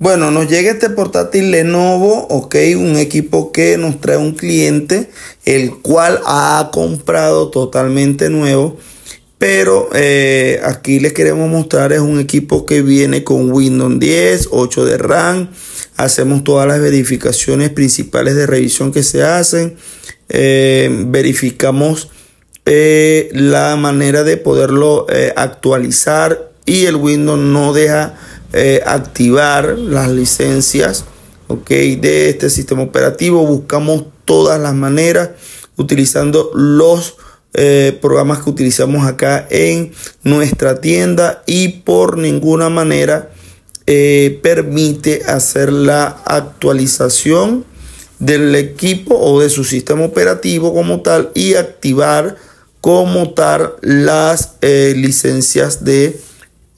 Bueno, nos llega este portátil Lenovo, ok, un equipo que nos trae un cliente, el cual ha comprado totalmente nuevo. Pero eh, aquí les queremos mostrar es un equipo que viene con Windows 10, 8 de RAM. Hacemos todas las verificaciones principales de revisión que se hacen. Eh, verificamos eh, la manera de poderlo actualizar y el Windows no deja eh, activar las licencias okay, de este sistema operativo. Buscamos todas las maneras utilizando los eh, programas que utilizamos acá en nuestra tienda y por ninguna manera eh, permite hacer la actualización del equipo o de su sistema operativo como tal y activar como tal las licencias de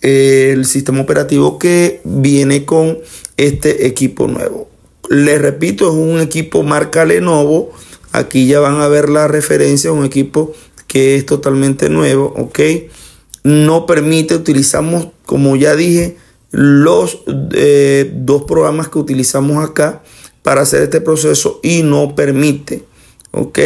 el sistema operativo que viene con este equipo nuevo. Les repito, es un equipo marca Lenovo. Aquí ya van a ver la referencia, un equipo que es totalmente nuevo, ¿ok? No permite, utilizamos, como ya dije, los eh, dos programas que utilizamos acá para hacer este proceso y no permite, ¿ok?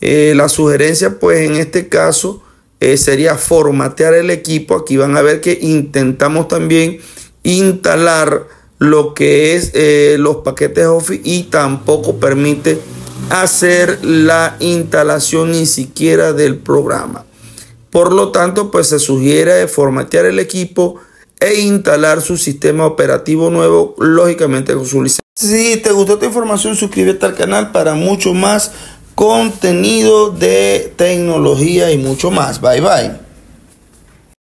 Eh, la sugerencia, pues en este caso, eh, sería formatear el equipo. Aquí van a ver que intentamos también instalar lo que es eh, los paquetes Office y tampoco permite hacer la instalación ni siquiera del programa. Por lo tanto, pues se sugiere formatear el equipo e instalar su sistema operativo nuevo, lógicamente con su licencia. Si te gustó esta información, suscríbete al canal para mucho más contenido de tecnología y mucho más. Bye bye.